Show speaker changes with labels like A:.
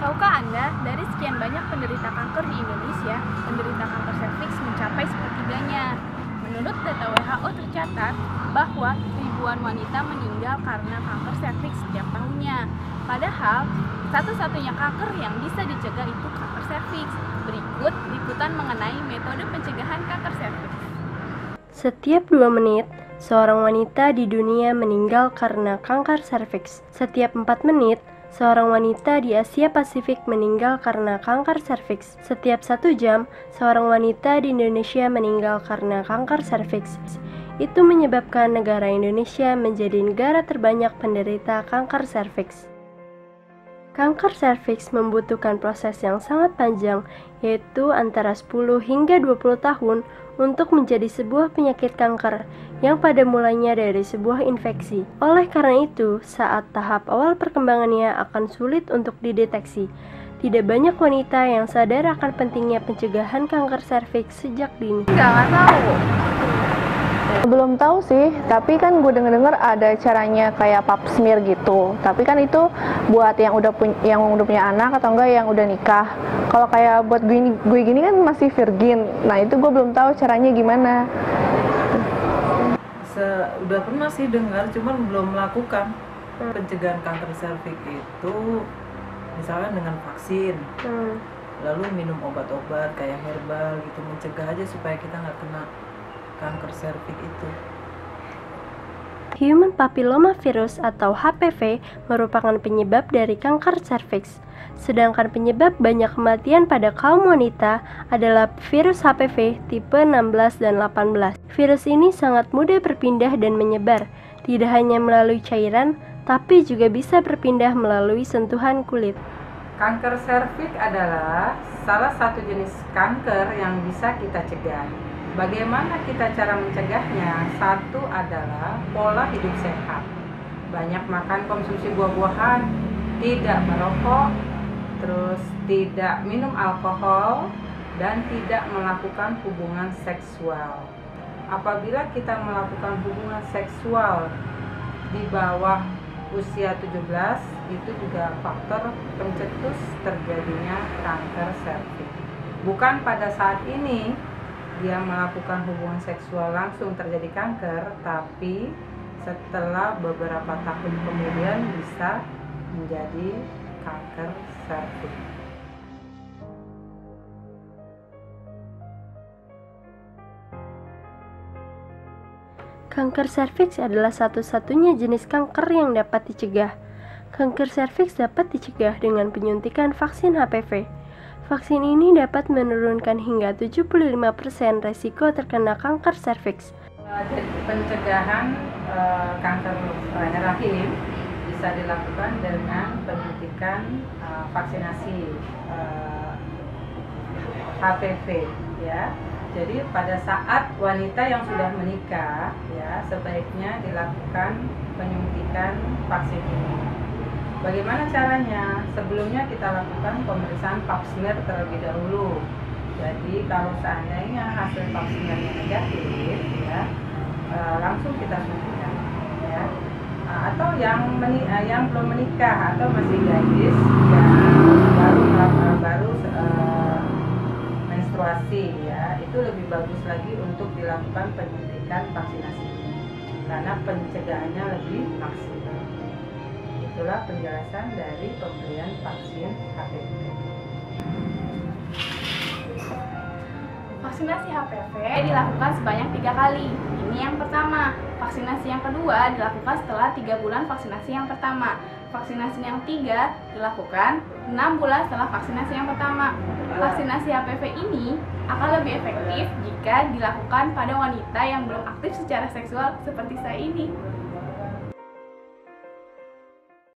A: Tahukah Anda, dari sekian banyak penderita kanker di Indonesia, penderita kanker serviks mencapai sepertiganya. Menurut data WHO tercatat bahwa ribuan wanita meninggal karena kanker serviks setiap tahunnya. Padahal, satu-satunya kanker yang bisa dicegah itu kanker serviks. Berikut liputan mengenai metode pencegahan kanker serviks.
B: Setiap dua menit, seorang wanita di dunia meninggal karena kanker serviks. Setiap empat menit, seorang wanita di Asia Pasifik meninggal karena kanker serviks. Setiap satu jam, seorang wanita di Indonesia meninggal karena kanker serviks. Itu menyebabkan negara Indonesia menjadi negara terbanyak penderita kanker serviks. Kanker serviks membutuhkan proses yang sangat panjang, yaitu antara 10 hingga 20 tahun untuk menjadi sebuah penyakit kanker yang pada mulanya dari sebuah infeksi. Oleh karena itu, saat tahap awal perkembangannya akan sulit untuk dideteksi. Tidak banyak wanita yang sadar akan pentingnya pencegahan kanker serviks sejak dini.
A: Nggak tahu.
C: Belum tahu sih, tapi kan gue denger-denger ada caranya kayak pap smear gitu. Tapi kan itu buat yang udah punya yang udah punya anak atau enggak yang udah nikah. Kalau kayak buat gue, gue gini kan masih virgin. Nah, itu gue belum tahu caranya gimana.
D: Se udah pernah sih dengar, cuman belum melakukan pencegahan kanker serviks itu misalnya dengan vaksin,
B: Hmm.
D: lalu minum obat-obat kayak herbal gitu mencegah aja supaya kita nggak kena kanker serviks itu.
B: Human Papilloma Virus atau HPV merupakan penyebab dari kanker serviks. Sedangkan penyebab banyak kematian pada kaum wanita adalah virus HPV tipe 16 dan 18. Virus ini sangat mudah berpindah dan menyebar, tidak hanya melalui cairan, tapi juga bisa berpindah melalui sentuhan kulit.
E: Kanker serviks adalah salah satu jenis kanker yang bisa kita cegah. Bagaimana kita cara mencegahnya? Satu adalah pola hidup sehat. Banyak makan konsumsi buah-buahan, tidak merokok, terus tidak minum alkohol dan tidak melakukan hubungan seksual. Apabila kita melakukan hubungan seksual di bawah usia 17 itu juga faktor pencetus terjadinya kanker serviks. Bukan pada saat ini dia melakukan hubungan seksual langsung terjadi kanker, tapi setelah beberapa tahun kemudian bisa menjadi kanker serviks.
B: Kanker serviks adalah satu-satunya jenis kanker yang dapat dicegah. Kanker serviks dapat dicegah dengan penyuntikan vaksin HPV. Vaksin ini dapat menurunkan hingga 75% resiko terkena kanker serviks.
E: Eh, pencegahan eh, kanker eh, rahim bisa dilakukan dengan penyuntikan eh, vaksinasi eh, HPV ya. Jadi pada saat wanita yang sudah menikah ya sebaiknya dilakukan penyuntikan vaksin ini. Bagaimana caranya? Sebelumnya kita lakukan pemeriksaan pap smear terlebih dahulu. Jadi kalau seandainya hasil pap smearnya negatif ya eh, langsung kita suntikan ya. Eh, atau yang meni- eh, yang belum menikah atau masih gadis yang baru baru eh, menstruasi ya itu lebih bagus lagi untuk dilakukan penyuntikan vaksinasi karena pencegahannya lebih maksimal itulah penjelasan dari pemberian vaksin HPV
A: Vaksinasi HPV dilakukan sebanyak tiga kali. Ini yang pertama. Vaksinasi yang kedua dilakukan setelah tiga bulan vaksinasi yang pertama. Vaksinasi yang ketiga dilakukan enam bulan setelah vaksinasi yang pertama. Vaksinasi HPV ini akan lebih efektif jika dilakukan pada wanita yang belum aktif secara seksual seperti saya ini.